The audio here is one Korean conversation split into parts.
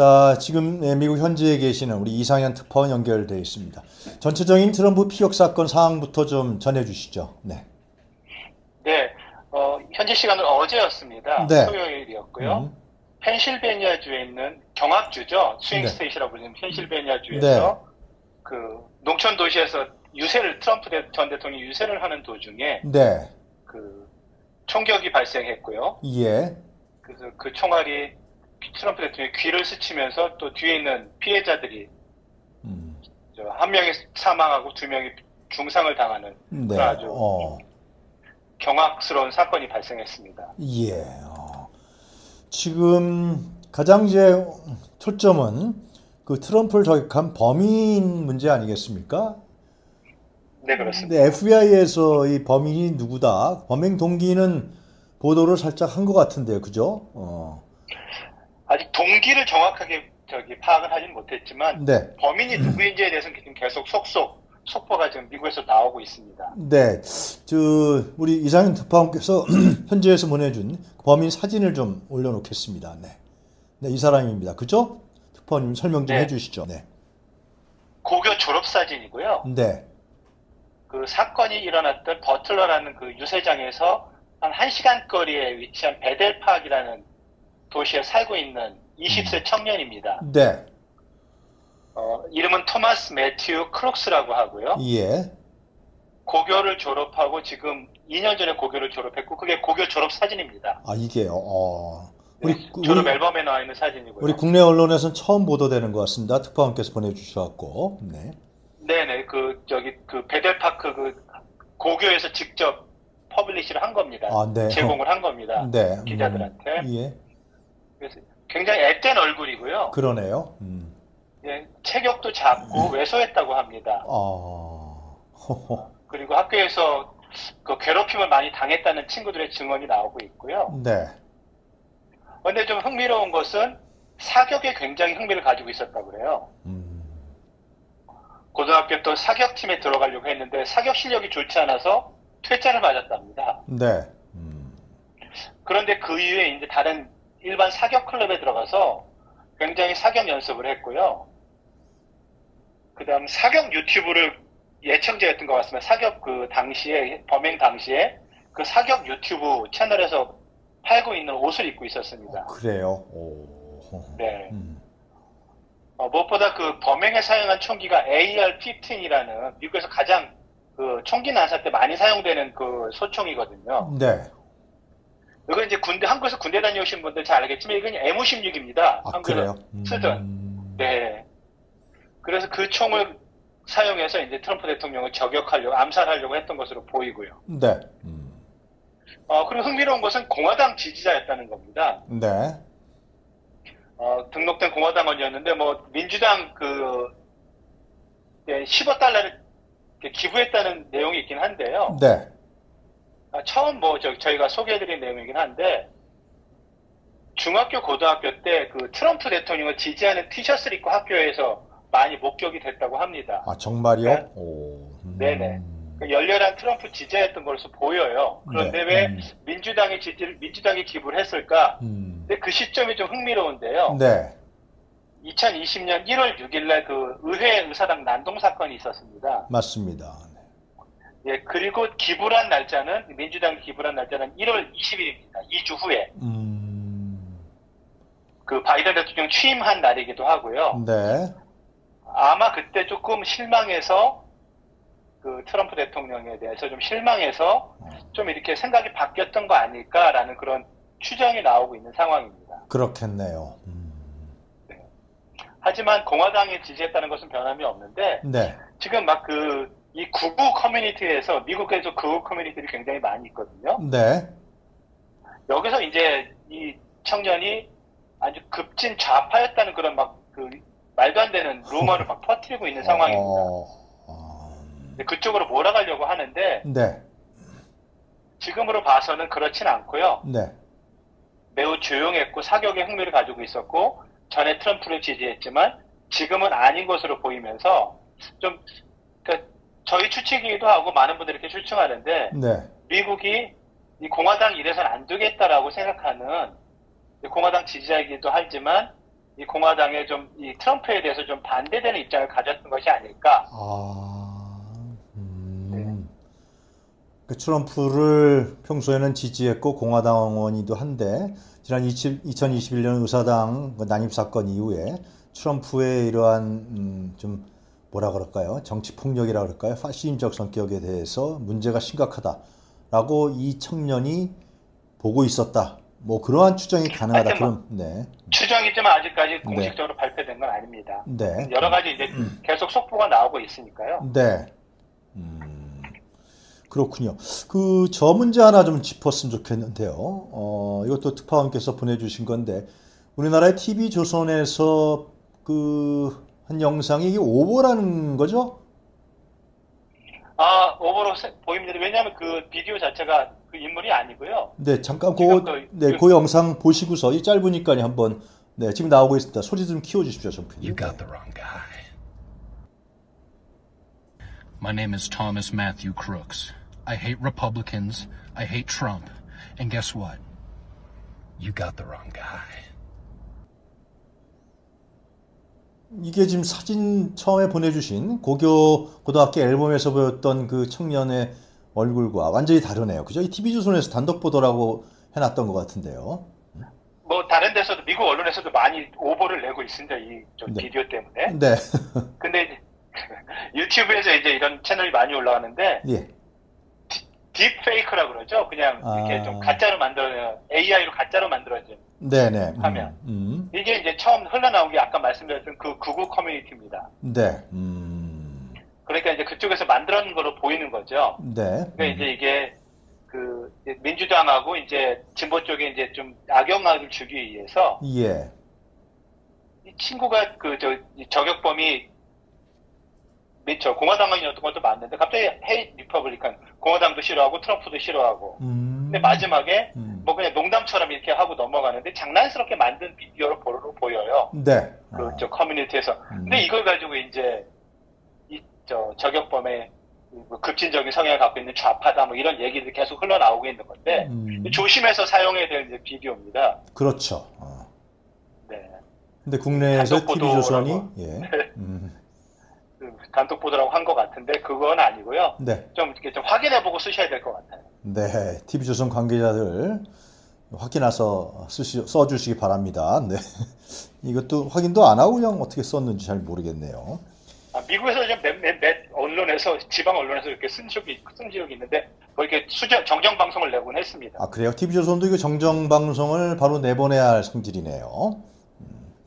자, 지금 예, 미국 현지에 계시는 우리 이상현 특파원 연결되어 있습니다. 전체적인 트럼프 피격 사건 상황부터 좀 전해 주시죠. 네. 네, 어, 현지 시간은 어제였습니다. 네. 토요일이었고요. 음. 펜실베니아 주에 있는 경합주죠. 스윙 네. 스테이시라고 불리는 펜실베니아 주에서 그 농촌 도시에서 유세를 트럼프 대- 전 대통령이 유세를 하는 도중에 네. 그 총격이 발생했고요. 예. 그래서 그 총알이 트럼프 대통령의 귀를 스치면서 또 뒤에 있는 피해자들이 음. 저한 명이 사망하고 두 명이 중상을 당하는 네. 아주 어. 경악스러운 사건이 발생했습니다. 예. 어. 지금 가장 이제 초점은 그 트럼프를 저격한 범인 문제 아니겠습니까? 네, 그렇습니다. FBI에서 이 범인이 누구다? 범행 동기는 보도를 살짝 한 것 같은데요, 그죠? 어. 아직 동기를 정확하게 저기 파악을 하진 못했지만 네, 범인이 누구인지에 대해서는 지금 계속 속속 속보가 지금 미국에서 나오고 있습니다. 네. 저 우리 이상현 특파원께서 현지에서 보내준 범인 사진을 좀 올려놓겠습니다. 네, 네, 이 사람입니다. 그죠? 특파원님 설명 좀 네. 해주시죠. 네, 고교 졸업 사진이고요. 네, 그 사건이 일어났던 버틀러라는 그 유세장에서 한 1시간 거리에 위치한 베델팍이라는 도시에 살고 있는 20세 청년입니다. 네, 어, 이름은 토마스 매튜 크록스라고 하고요. 예, 고교를 졸업하고 지금 2년 전에 고교를 졸업했고 그게 고교 졸업 사진입니다. 아 이게요. 어. 우리 네, 그- 졸업 우리, 앨범에 나와 있는 사진이고요. 우리 국내 언론에서는 처음 보도되는 것 같습니다. 특파원께서 보내주셔갖고, 네, 네네 그 저기 그 베델파크 그 고교에서 직접 publish를 한 겁니다. 아, 네, 제공을 한 겁니다. 네, 음, 기자들한테. 예, 그래서 굉장히 앳된 얼굴이고요. 그러네요. 음. 예, 체격도 작고 왜소했다고 합니다. 아, 호호. 그리고 학교에서 그 괴롭힘을 많이 당했다는 친구들의 증언이 나오고 있고요. 네, 근데 좀 흥미로운 것은 사격에 굉장히 흥미를 가지고 있었다고 그래요. 음. 고등학교 또 사격팀에 들어가려고 했는데 사격 실력이 좋지 않아서 퇴짜를 맞았답니다. 네, 음. 그런데 그 이후에 이제 다른 일반 사격 클럽에 들어가서 굉장히 사격 연습을 했고요. 그 다음 사격 유튜브를 예청자였던 것 같습니다. 사격 그 당시에, 범행 당시에 그 사격 유튜브 채널에서 팔고 있는 옷을 입고 있었습니다. 그래요. 오. 네. 음. 어, 무엇보다 그 범행에 사용한 총기가 AR-15이라는 미국에서 가장 그 총기 난사 때 많이 사용되는 그 소총이거든요. 네. 이거 이제 군대, 한국에서 군대 다녀오신 분들 잘 알겠지만 이건 M16입니다. 아, 한국에서 그래요? 쓰던. 음. 네. 그래서 그 총을 사용해서 이제 트럼프 대통령을 저격하려고, 암살하려고 했던 것으로 보이고요. 네. 음. 어, 그리고 흥미로운 것은 공화당 지지자였다는 겁니다. 네. 어, 등록된 공화당원이었는데, 뭐, 민주당 그, 예, 15달러를 기부했다는 내용이 있긴 한데요. 네. 아, 처음 뭐, 저, 저희가 소개해드린 내용이긴 한데, 중학교, 고등학교 때 그 트럼프 대통령을 지지하는 티셔츠를 입고 학교에서 많이 목격이 됐다고 합니다. 아, 정말이요? 네. 오. 음. 네네. 그 열렬한 트럼프 지지였던 것으로 보여요. 그런데 네. 왜 음. 민주당이 지지를, 민주당이 기부를 했을까? 음. 근데 그 시점이 좀 흥미로운데요. 네. 2020년 1월 6일날 그 의회 의사당 난동 사건이 있었습니다. 맞습니다. 네. 예, 그리고 기부를 한 날짜는, 민주당이 기부를 한 날짜는 1월 20일입니다. 2주 후에. 음. 그 바이든 대통령 취임한 날이기도 하고요. 네. 아마 그때 조금 실망해서 그 트럼프 대통령에 대해서 좀 실망해서 좀 이렇게 생각이 바뀌었던 거 아닐까라는 그런 추정이 나오고 있는 상황입니다. 그렇겠네요. 음. 하지만 공화당에 지지했다는 것은 변함이 없는데 네. 지금 막 그 이 구구 커뮤니티에서 미국에서 구구 커뮤니티들이 굉장히 많이 있거든요. 네. 여기서 이제 이 청년이 아주 급진 좌파였다는 그런 막 그 말도 안 되는 루머를 막 퍼뜨리고 있는 상황입니다. 어, 어, 그쪽으로 몰아가려고 하는데 네. 지금으로 봐서는 그렇진 않고요. 네. 매우 조용했고 사격에 흥미를 가지고 있었고 전에 트럼프를 지지했지만 지금은 아닌 것으로 보이면서 좀 그러니까 저희 추측이기도 하고 많은 분들이 이렇게 추측하는데 네. 미국이 이 공화당 이래서는 안 되겠다라고 생각하는 공화당 지지자이기도 하지만 이 공화당의 좀 이 트럼프에 대해서 좀 반대되는 입장을 가졌던 것이 아닐까. 아, 음. 그 트럼프를 평소에는 지지했고 공화당 의원이도 한데 지난 20, 2021년 의사당 그 난입 사건 이후에 트럼프의 이러한 음, 좀 뭐라 그럴까요? 정치 폭력이라 그럴까요? 파시즘적 성격에 대해서 문제가 심각하다라고 이 청년이 보고 있었다. 뭐 그러한 추정이 가능하다. 하여튼 그럼 네, 추정이지만 아직까지 공식적으로 발표된 건 아닙니다. 네, 여러 가지 이제 계속 속보가 나오고 있으니까요. 네. 음, 그렇군요. 그 저 문제 하나 좀 짚었으면 좋겠는데요. 어, 이것도 특파원께서 보내주신 건데 우리나라의 TV 조선에서 그 한 영상이 이게 오버라는 거죠? 아, 오버로 세- 보입니다. 왜냐하면 그 비디오 자체가 그 인물이 아니고요. 네, 잠깐 그, 그- 네, 그 영상 보시고서 이 짧으니까 한번 네, 지금 나오고 있습니다. 소리 좀 키워 주십시오, 좀. You got the wrong guy. My name is Thomas Matthew Crooks. I hate Republicans. I hate Trump. And guess what? You got the wrong guy. 이게 지금 사진 처음에 보내주신 고교 고등학교 앨범에서 보였던 그 청년의 얼굴과 완전히 다르네요. 그죠? 이 TV조선에서 단독 보도라고 해놨던 것 같은데요. 뭐 다른 데서도 미국 언론에서도 많이 오보를 내고 있습니다. 이좀 네. 비디오 때문에. 네. 근데 유튜브에서 이제 이런 채널이 많이 올라가는데 예. 딥페이크라 그러죠. 그냥 이렇게 아. 좀 가짜로 만들어 AI로 가짜로 만들어진 네네. 음, 화면. 음. 이게 이제 처음 흘러나온 게 아까 말씀드렸던 그 극우 커뮤니티입니다. 네. 음. 그러니까 이제 그쪽에서 만들어낸 거로 보이는 거죠. 네. 그러니까 이제 이게 그 민주당하고 이제 진보 쪽에 이제 좀 악영향을 주기 위해서 예. 이 친구가 그 저 저격범이 미쳐 공화당이었던 것도 맞는데 갑자기 hate Republican 공화당도 싫어하고 트럼프도 싫어하고 음. 근데 마지막에 음. 뭐 그냥 농담처럼 이렇게 하고 넘어가는데 장난스럽게 만든 비디오로 보여요. 네. 그 아. 저 커뮤니티에서. 음. 근데 이걸 가지고 이제 이 저 저격범의 뭐 급진적인 성향을 갖고 있는 좌파다 뭐 이런 얘기들이 계속 흘러나오고 있는 건데 음. 조심해서 사용해야 될 이제 비디오입니다. 그렇죠. 어. 네. 근데 국내에서 TV조선이. 예. 음. 그 단독 보도라고 한 것 같은데 그건 아니고요. 네. 좀 이렇게 좀 확인해보고 쓰셔야 될 것 같아요. 네, TV조선 관계자들 확인해서 쓰시, 써주시기 바랍니다. 네. 이것도 확인도 안 하고 그냥 어떻게 썼는지 잘 모르겠네요. 아, 미국에서 좀 몇, 몇, 몇 언론에서 지방 언론에서 이렇게 쓴 적이 쓴 적이 있는데 뭐 이렇게 수정 정정 방송을 내곤 했습니다. 아, 그래요? TV조선도 이거 정정 방송을 바로 내보내야 할 성질이네요.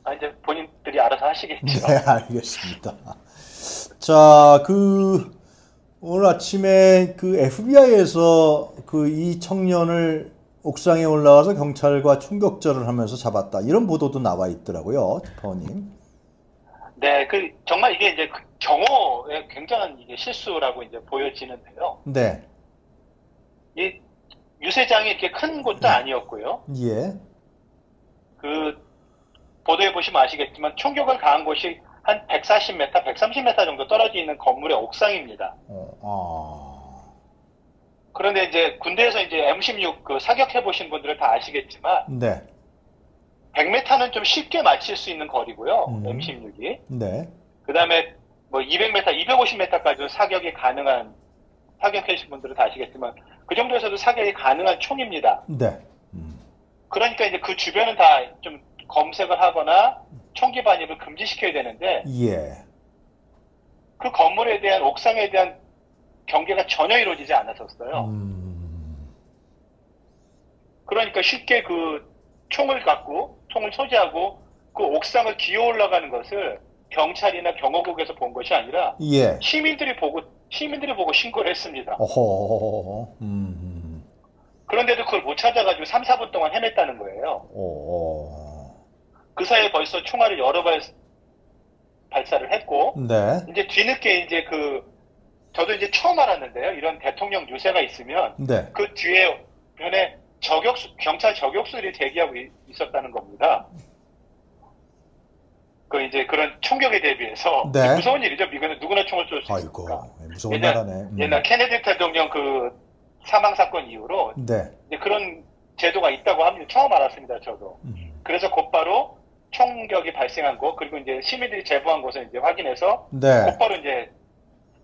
아, 이제 본인들이 알아서 하시겠죠. 네, 알겠습니다. 자, 그, 오늘 아침에 그 FBI에서 그 이 청년을 옥상에 올라와서 경찰과 총격전을 하면서 잡았다. 이런 보도도 나와 있더라고요, 파원님. 네, 그 정말 이게 이제 그 경호의 굉장한 이게 실수라고 이제 보여지는데요. 네, 이 유세장이 이렇게 큰 곳도 아니었고요. 예, 그 보도에 보시면 아시겠지만 총격을 가한 곳이 한 140m, 130m 정도 떨어져 있는 건물의 옥상입니다. 어, 그런데 이제 군대에서 이제 M16 그 사격해 보신 분들은 다 아시겠지만 아, 네, 100m는 좀 쉽게 맞힐 수 있는 거리고요. 음. M16이. 네, 그 다음에 뭐 200m, 250m까지도 사격이 가능한 사격하신 분들은 다 아시겠지만 그 정도에서도 사격이 가능한 총입니다. 네, 음, 그러니까 이제 그 주변은 다 좀 검색을 하거나 총기 반입을 금지시켜야 되는데 예, 그 건물에 대한 옥상에 대한 경계가 전혀 이루어지지 않았었어요. 음, 그러니까 쉽게 그 총을 갖고 총을 소지하고 그 옥상을 기어 올라가는 것을 경찰이나 경호국에서 본 것이 아니라 예, 시민들이 보고 시민들이 보고 신고를 했습니다. 어허, 음, 그런데도 그걸 못 찾아가지고 3, 4분 동안 헤맸다는 거예요. 어, 그 사이에 벌써 총알을 여러 발 발사를 했고 네, 이제 뒤늦게 이제 그 저도 이제 처음 알았는데요. 이런 대통령 유세가 있으면 네, 그 뒤에 편에 저격수 경찰 저격수들이 대기하고 있- 있었다는 겁니다. 그 이제 그런 총격에 대비해서 네. 무서운 일이죠. 미국은 누구나 총을 쏠 수 있으니까. 무서운 옛날- 나라네. 음. 옛날 케네디 대통령 그 사망 사건 이후로 네, 이제 그런 제도가 있다고 합니다. 처음 알았습니다. 저도. 음, 그래서 곧바로 총격이 발생한 곳 그리고 이제 시민들이 제보한 곳을 이제 확인해서 네. 곧바로 이제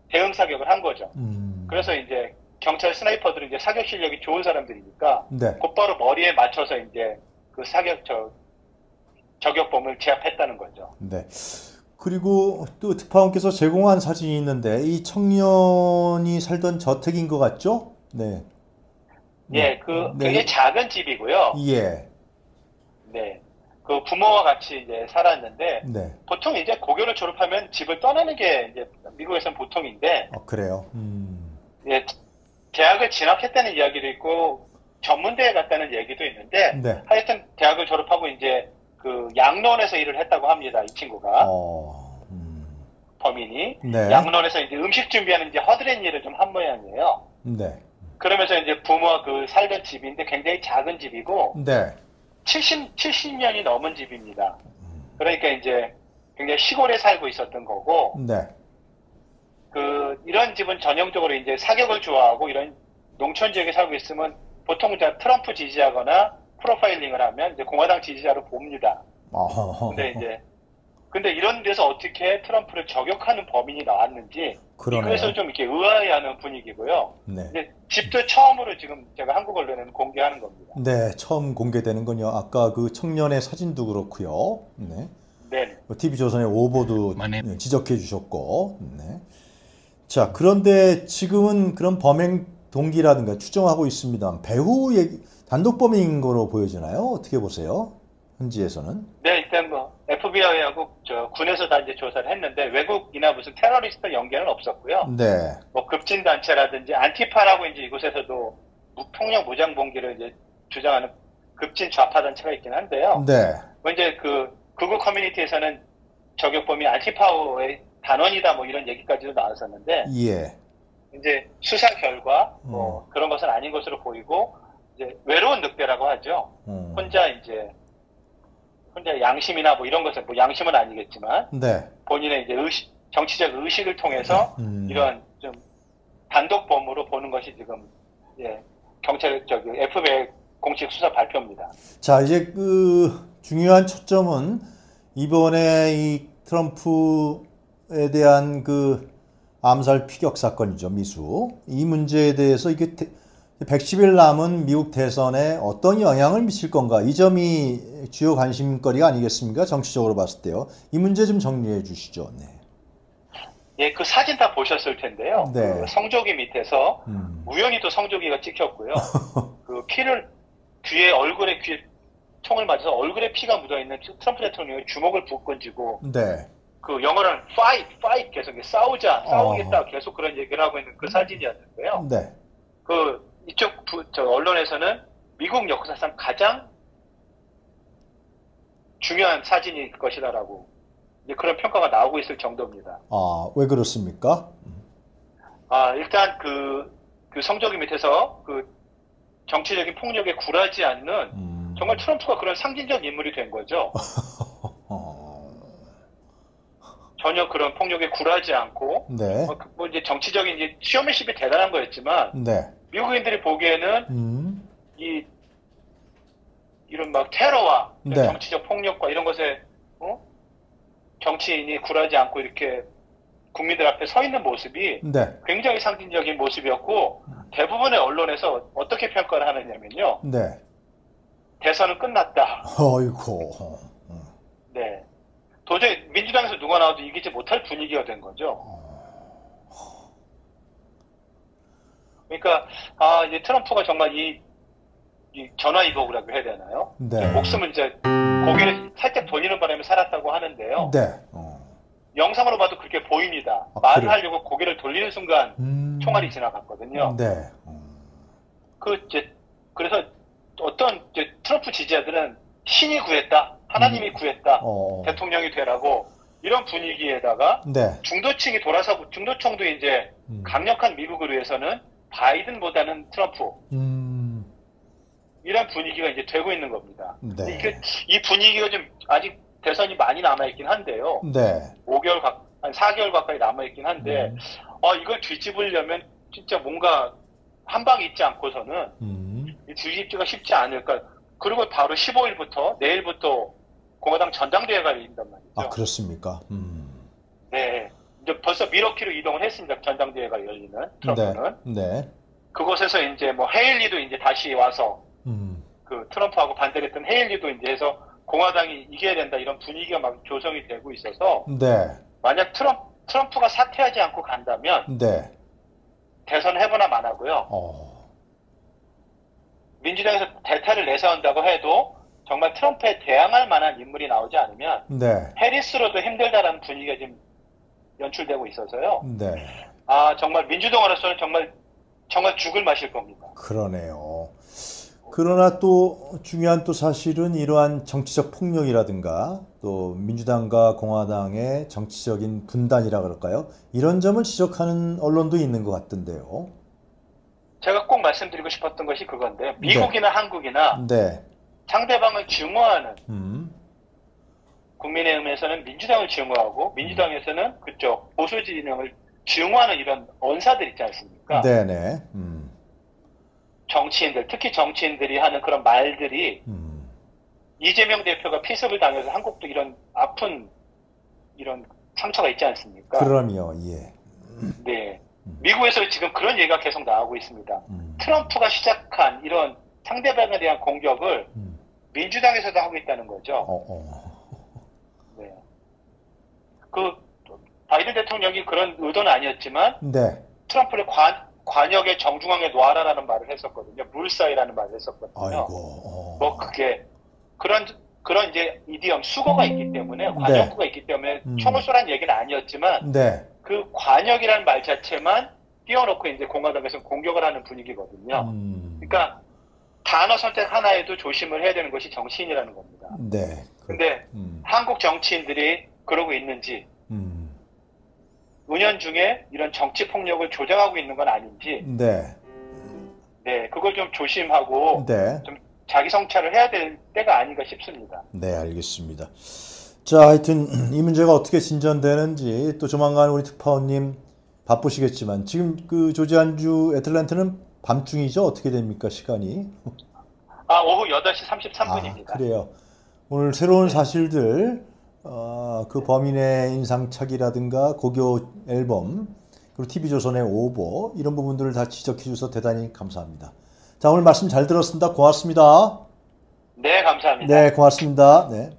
대응 사격을 한 거죠. 음. 그래서 이제 경찰 스나이퍼들은 이제 사격 실력이 좋은 사람들이니까 네. 곧바로 머리에 맞춰서 이제 그 사격 저 저격범을 제압했다는 거죠. 네. 그리고 또 특파원께서 제공한 사진이 있는데 이 청년이 살던 저택인 것 같죠? 네. 예, 그 네. 굉장히 작은 집이고요. 예. 네. 그 부모와 같이 이제 살았는데 네. 보통 이제 고교를 졸업하면 집을 떠나는 게 이제 미국에서는 보통인데 어, 그래요. 음. 예, 대학을 진학했다는 이야기도 있고 전문대에 갔다는 얘기도 있는데 네. 하여튼 대학을 졸업하고 이제 그 양론에서 일을 했다고 합니다. 이 친구가 어. 음. 범인이 네. 양론에서 이제 음식 준비하는 이제 허드렛 일을 좀 한 모양이에요. 네. 그러면서 이제 부모와 그 살던 집인데 굉장히 작은 집이고 네. 70 70년이 넘은 집입니다. 그러니까 이제 굉장히 시골에 살고 있었던 거고 네. 그 이런 집은 전형적으로 이제 사격을 좋아하고 이런 농촌 지역에 살고 있으면 보통 이제 트럼프 지지하거나 프로파일링을 하면 이제 공화당 지지자로 봅니다. 근데 이제 근데 이런 데서 어떻게 트럼프를 저격하는 범인이 나왔는지. 미국에서 좀 이렇게 의아해하는 분위기고요. 네. 집도 처음으로 지금 제가 한국 언론에는 공개하는 겁니다. 네, 처음 공개되는군요. 아까 그 청년의 사진도 그렇고요. 네. 네. TV조선의 오보도 만에- 네, 지적해 주셨고. 네. 자, 그런데 지금은 그런 범행 동기라든가 추정하고 있습니다. 배후 얘기, 단독 범행인 거로 보여지나요? 어떻게 보세요? 현지에서는? 네, 일단 뭐 FBI하고 저 군에서 다 이제 조사를 했는데 외국이나 무슨 테러리스트 연계는 없었고요. 네. 뭐 급진 단체라든지 안티파라고 이제 이곳에서도 무- 폭력 무장 봉기를 이제 주장하는 급진 좌파 단체가 있긴 한데요. 네. 뭐 이제 그 극우 커뮤니티에서는 저격범이 안티파의 단원이다 뭐 이런 얘기까지도 나왔었는데 예. 이제 수사 결과 뭐 음. 그런 것은 아닌 것으로 보이고 이제 외로운 늑대라고 하죠. 음. 혼자 이제 혼자 양심이나 뭐 이런 것을 뭐 양심은 아니겠지만 네. 본인의 이제 의식 정치적 의식을 통해서 음. 이런 좀 단독범으로 보는 것이 지금 예 경찰 저기 FBI 공식 수사 발표입니다. 자, 이제 그 중요한 초점은 이번에 이 트럼프에 대한 그 암살 피격 사건이죠, 미수. 이 문제에 대해서 이게 대- 110일 남은 미국 대선에 어떤 영향을 미칠 건가? 이 점이 주요 관심거리가 아니겠습니까? 정치적으로 봤을 때요. 이 문제 좀 정리해 주시죠. 네. 예, 그 사진 다 보셨을 텐데요. 네. 그 성조기 밑에서 음. 우연히 또 성조기가 찍혔고요. 그 피를 귀에 얼굴에 귀에 총을 맞아서 얼굴에 피가 묻어 있는 트럼프 대통령의 주먹을 붙건 쥐고 네. 그 영어로는 fight, fight 계속 싸우자, 싸우겠다 계속 그런 얘기를 하고 있는 그 사진이었는데요. 네. 그 이쪽 부- 저 언론에서는 미국 역사상 가장 중요한 사진일 것이다라고 이제 그런 평가가 나오고 있을 정도입니다. 아, 왜 그렇습니까? 아 일단 그, 그 성적인 밑에서 그 정치적인 폭력에 굴하지 않는 음. 정말 트럼프가 그런 상징적 인물이 된 거죠. 어. 전혀 그런 폭력에 굴하지 않고 네. 어, 그뭐 이제 정치적인 이제 시어맨십이 대단한 거였지만 네. 미국인들이 보기에는 음. 이 이런 막 테러와 네. 정치적 폭력과 이런 것에 어? 정치인이 굴하지 않고 이렇게 국민들 앞에 서 있는 모습이 네. 굉장히 상징적인 모습이었고 대부분의 언론에서 어떻게 평가를 하느냐면요 네. 대선은 끝났다 어이고. 음. 네 도저히 민주당에서 누가 나와도 이기지 못할 분위기가 된 거죠 그러니까 아 이제 트럼프가 정말 이, 이 전화위복이라고 해야 되나요 네. 목숨을 이제 고개를 살짝 돌리는 바람에 살았다고 하는데요. 네. 어. 영상으로 봐도 그렇게 보입니다. 아, 말을 그래요? 하려고 고개를 돌리는 순간 음. 총알이 지나갔거든요. 네. 음. 그 이제 그래서 어떤 이제 트럼프 지지자들은 신이 구했다, 하나님이 구했다, 음. 어. 대통령이 되라고 이런 분위기에다가 네. 중도층이 돌아서고 중도층도 이제 음. 강력한 미국을 위해서는 바이든보다는 트럼프 음. 이런 분위기가 이제 되고 있는 겁니다. 네. 이게 이 분위기가 좀 아직 대선이 많이 남아 있긴 한데요. 네. 5개월 가, 한 4개월 가까이 남아있긴 한데, 음. 어, 이걸 뒤집으려면 진짜 뭔가 한 방 있지 않고서는 음. 이 뒤집기가 쉽지 않을까. 그리고 바로 15일부터, 내일부터 공화당 전당대회가 열린단 말이죠. 아, 그렇습니까? 음. 네. 이제 벌써 미러키로 이동을 했습니다. 전당대회가 열리는 네. 트럼프는. 네. 그곳에서 이제 뭐 헤일리도 이제 다시 와서 음. 그 트럼프하고 반대를 했던 헤일리도 이제 해서 공화당이 이겨야 된다 이런 분위기가 막 조성이 되고 있어서 네. 만약 트럼, 트럼프가 사퇴하지 않고 간다면 네. 대선 해보나 마나고요. 어. 민주당에서 대타를 내세운다고 해도 정말 트럼프에 대항할 만한 인물이 나오지 않으면 네. 해리스로도 힘들다라는 분위기가 지금 연출되고 있어서요. 네. 아 정말 민주당으로서는 정말 정말 죽을 마실 겁니다. 그러네요. 그러나 또 중요한 또 사실은 이러한 정치적 폭력이라든가 또 민주당과 공화당의 정치적인 분단이라 그럴까요? 이런 점을 지적하는 언론도 있는 것 같던데요. 제가 꼭 말씀드리고 싶었던 것이 그건데 미국이나 한국이나 네. 상대방을 증오하는 음. 국민의힘에서는 민주당을 증오하고 민주당에서는 그쪽 보수 진영을 증오하는 이런 언사들 있지 않습니까? 네네. 음. 정치인들 특히 정치인들이 하는 그런 말들이 음. 이재명 대표가 피습을 당해서 한국도 이런 아픈 이런 상처가 있지 않습니까? 그럼요. 예. 네. 미국에서 지금 그런 얘기가 계속 나오고 있습니다. 음. 트럼프가 시작한 이런 상대방에 대한 공격을 음. 민주당에서도 하고 있다는 거죠. 어, 어. 네. 그 바이든 대통령이 그런 의도는 아니었지만 네. 트럼프를 관, 관역의 정중앙에 놓아라라는 말을 했었거든요. 물사이라는 말을 했었거든요. 아이고. 어. 뭐 그게 그런 그런 이제 이디엄 수거가 있기 때문에 관역구가 있기 때문에 네. 음. 총을 쏘라는 얘기는 아니었지만 네. 그 관역이라는 말 자체만 띄워놓고 이제 공화당에서 공격을 하는 분위기거든요. 음. 그러니까 단어 선택 하나에도 조심을 해야 되는 것이 정치인이라는 겁니다. 네. 그- 근데 음. 한국 정치인들이 그러고 있는지 음. 은연 중에 이런 정치 폭력을 조장하고 있는 건 아닌지 네. 네 그걸 좀 조심하고 네. 좀 자기 성찰을 해야 될 때가 아닌가 싶습니다. 네, 알겠습니다. 자, 하여튼 이 문제가 어떻게 진전되는지 또 조만간 우리 특파원님 바쁘시겠지만 지금 그 조지 안주 애틀랜타는 밤중이죠? 어떻게 됩니까? 시간이? 아 오후 8시 아, 33분입니다. 그래요. 오늘 새로운 사실들 어, 그 범인의 인상착이라든가 고교 앨범 그리고 TV조선의 오보 이런 부분들을 다 지적해 주셔서 대단히 감사합니다. 자, 오늘 말씀 잘 들었습니다. 고맙습니다. 네 감사합니다. 네, 고맙습니다. 네.